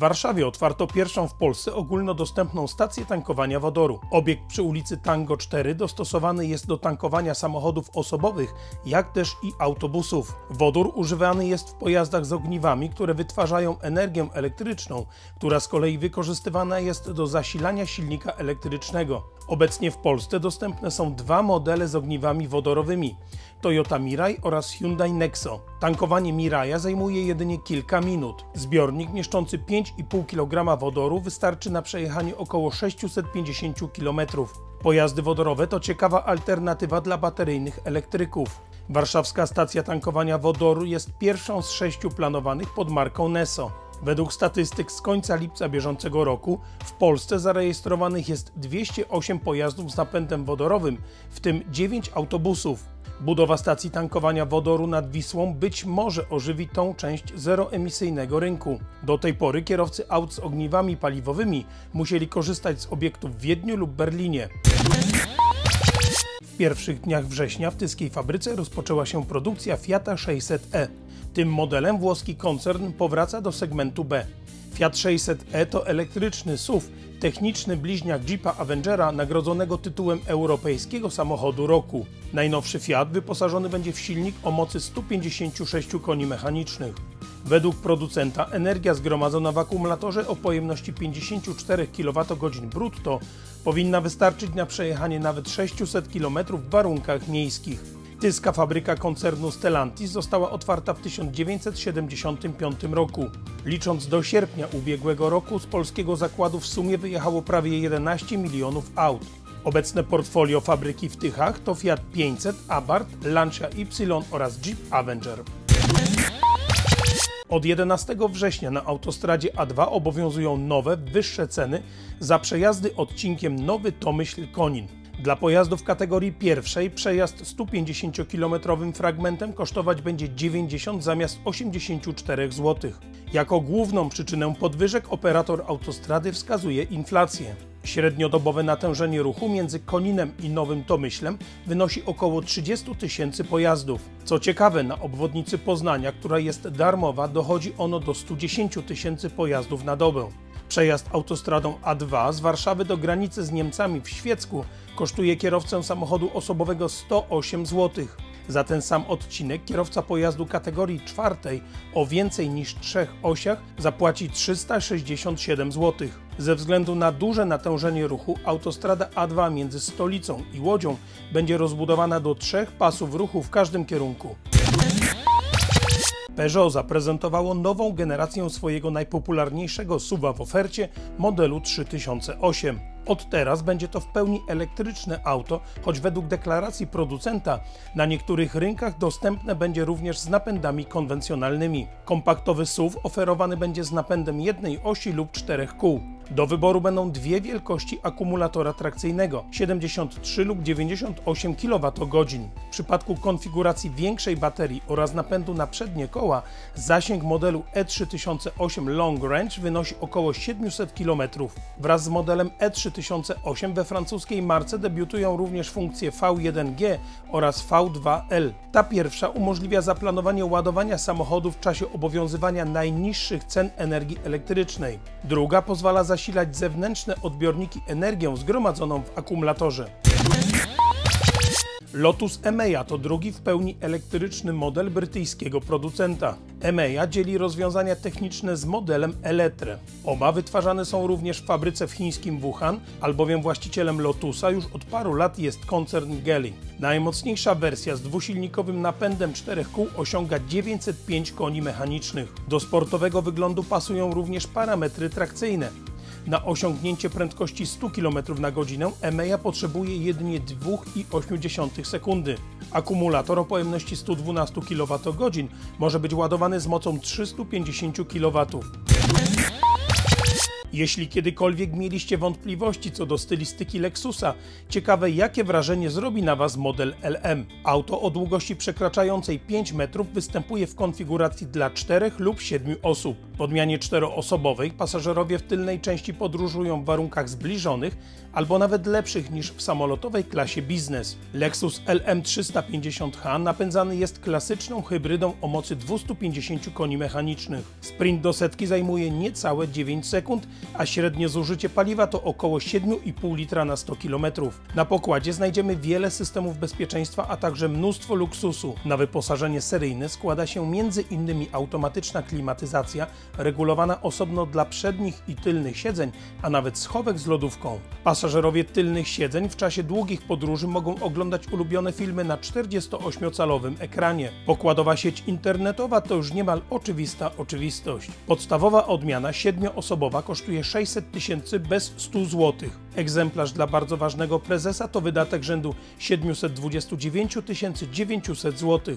Warszawie otwarto pierwszą w Polsce ogólnodostępną stację tankowania wodoru. Obiekt przy ulicy Tango 4 dostosowany jest do tankowania samochodów osobowych, jak też i autobusów. Wodór używany jest w pojazdach z ogniwami, które wytwarzają energię elektryczną, która z kolei wykorzystywana jest do zasilania silnika elektrycznego. Obecnie w Polsce dostępne są dwa modele z ogniwami wodorowymi. Toyota Mirai oraz Hyundai Nexo. Tankowanie Miraja zajmuje jedynie kilka minut. Zbiornik mieszczący 5,5 kg wodoru wystarczy na przejechanie około 650 km. Pojazdy wodorowe to ciekawa alternatywa dla bateryjnych elektryków. Warszawska stacja tankowania wodoru jest pierwszą z sześciu planowanych pod marką Neso. Według statystyk z końca lipca bieżącego roku w Polsce zarejestrowanych jest 208 pojazdów z napędem wodorowym, w tym 9 autobusów. Budowa stacji tankowania wodoru nad Wisłą być może ożywi tą część zeroemisyjnego rynku. Do tej pory kierowcy aut z ogniwami paliwowymi musieli korzystać z obiektów w Wiedniu lub Berlinie. W pierwszych dniach września w tyskiej fabryce rozpoczęła się produkcja Fiata 600e. Tym modelem włoski koncern powraca do segmentu B. Fiat 600e to elektryczny SUV, techniczny bliźniak Jeepa Avengera nagrodzonego tytułem Europejskiego Samochodu Roku. Najnowszy Fiat wyposażony będzie w silnik o mocy 156 koni mechanicznych. Według producenta energia zgromadzona w akumulatorze o pojemności 54 kWh brutto powinna wystarczyć na przejechanie nawet 600 km w warunkach miejskich. Tyska fabryka koncernu Stellantis została otwarta w 1975 roku. Licząc do sierpnia ubiegłego roku z polskiego zakładu w sumie wyjechało prawie 11 milionów aut. Obecne portfolio fabryki w Tychach to Fiat 500, Abarth, Lancia Y oraz Jeep Avenger. Od 11 września na autostradzie A2 obowiązują nowe, wyższe ceny za przejazdy odcinkiem Nowy Tomyśl-Konin. Dla pojazdów kategorii pierwszej przejazd 150-kilometrowym fragmentem kosztować będzie 90 zamiast 84 zł. Jako główną przyczynę podwyżek operator autostrady wskazuje inflację. Średniodobowe natężenie ruchu między Koninem i Nowym Tomyślem wynosi około 30 tysięcy pojazdów. Co ciekawe, na obwodnicy Poznania, która jest darmowa, dochodzi ono do 110 tysięcy pojazdów na dobę. Przejazd autostradą A2 z Warszawy do granicy z Niemcami w Świecku kosztuje kierowcę samochodu osobowego 108 zł. Za ten sam odcinek kierowca pojazdu kategorii czwartej o więcej niż trzech osiach zapłaci 367 zł. Ze względu na duże natężenie ruchu autostrada A2 między stolicą i Łodzią będzie rozbudowana do trzech pasów ruchu w każdym kierunku. Peugeot zaprezentowało nową generację swojego najpopularniejszego SUVa w ofercie modelu 3008. Od teraz będzie to w pełni elektryczne auto, choć według deklaracji producenta na niektórych rynkach dostępne będzie również z napędami konwencjonalnymi. Kompaktowy SUV oferowany będzie z napędem jednej osi lub czterech kół. Do wyboru będą dwie wielkości akumulatora trakcyjnego 73 lub 98 kWh. W przypadku konfiguracji większej baterii oraz napędu na przednie koła zasięg modelu E3008 Long Range wynosi około 700 km. Wraz z modelem E3008 we francuskiej marce debiutują również funkcje V1G oraz V2L. Ta pierwsza umożliwia zaplanowanie ładowania samochodu w czasie obowiązywania najniższych cen energii elektrycznej. Druga pozwala zasilać zasilać zewnętrzne odbiorniki energią zgromadzoną w akumulatorze. Lotus Emeya to drugi w pełni elektryczny model brytyjskiego producenta. Emeya dzieli rozwiązania techniczne z modelem Eletre. Oba wytwarzane są również w fabryce w chińskim Wuhan, albowiem właścicielem Lotusa już od paru lat jest koncern Geely. Najmocniejsza wersja z dwusilnikowym napędem czterech kół osiąga 905 koni mechanicznych. Do sportowego wyglądu pasują również parametry trakcyjne. Na osiągnięcie prędkości 100 km na godzinę EMEA potrzebuje jedynie 2,8 sekundy. Akumulator o pojemności 112 kWh może być ładowany z mocą 350 kW. Jeśli kiedykolwiek mieliście wątpliwości co do stylistyki Lexusa, ciekawe jakie wrażenie zrobi na Was model LM. Auto o długości przekraczającej 5 metrów występuje w konfiguracji dla 4 lub 7 osób. W odmianie czteroosobowej pasażerowie w tylnej części podróżują w warunkach zbliżonych albo nawet lepszych niż w samolotowej klasie biznes. Lexus LM350H napędzany jest klasyczną hybrydą o mocy 250 koni mechanicznych. Sprint do setki zajmuje niecałe 9 sekund, a średnie zużycie paliwa to około 7,5 litra na 100 km. Na pokładzie znajdziemy wiele systemów bezpieczeństwa, a także mnóstwo luksusu. Na wyposażenie seryjne składa się m.in. automatyczna klimatyzacja, regulowana osobno dla przednich i tylnych siedzeń, a nawet schowek z lodówką. Pasażerowie tylnych siedzeń w czasie długich podróży mogą oglądać ulubione filmy na 48-calowym ekranie. Pokładowa sieć internetowa to już niemal oczywista oczywistość. Podstawowa odmiana siedmioosobowa kosztuje 600 tysięcy bez 100 zł. Egzemplarz dla bardzo ważnego prezesa to wydatek rzędu 729 900 zł.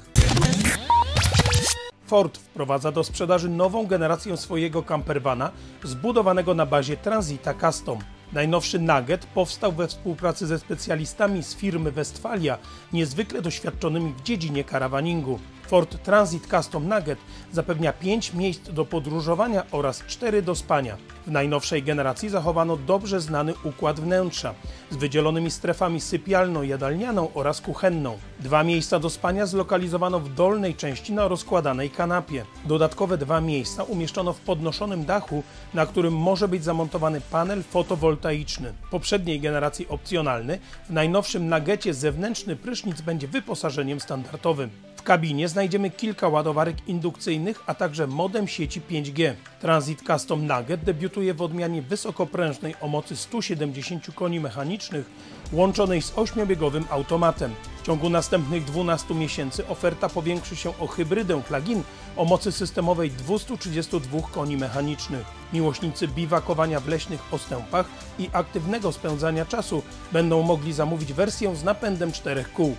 Ford wprowadza do sprzedaży nową generację swojego campervana zbudowanego na bazie Transita Custom. Najnowszy Nugget powstał we współpracy ze specjalistami z firmy Westfalia, niezwykle doświadczonymi w dziedzinie karawaningu. Ford Transit Custom Nugget zapewnia 5 miejsc do podróżowania oraz 4 do spania. W najnowszej generacji zachowano dobrze znany układ wnętrza z wydzielonymi strefami sypialno-jadalnianą oraz kuchenną. Dwa miejsca do spania zlokalizowano w dolnej części na rozkładanej kanapie. Dodatkowe dwa miejsca umieszczono w podnoszonym dachu, na którym może być zamontowany panel fotowoltaiczny. Poprzedniej generacji opcjonalny, w najnowszym Nuggecie zewnętrzny prysznic będzie wyposażeniem standardowym. W kabinie znajdziemy kilka ładowarek indukcyjnych, a także modem sieci 5G. Transit Custom Nugget debiutuje w odmianie wysokoprężnej o mocy 170 koni mechanicznych, łączonej z 8-biegowym automatem. W ciągu następnych 12 miesięcy oferta powiększy się o hybrydę plug-in o mocy systemowej 232 koni mechanicznych. Miłośnicy biwakowania w leśnych ostępach i aktywnego spędzania czasu będą mogli zamówić wersję z napędem czterech kół.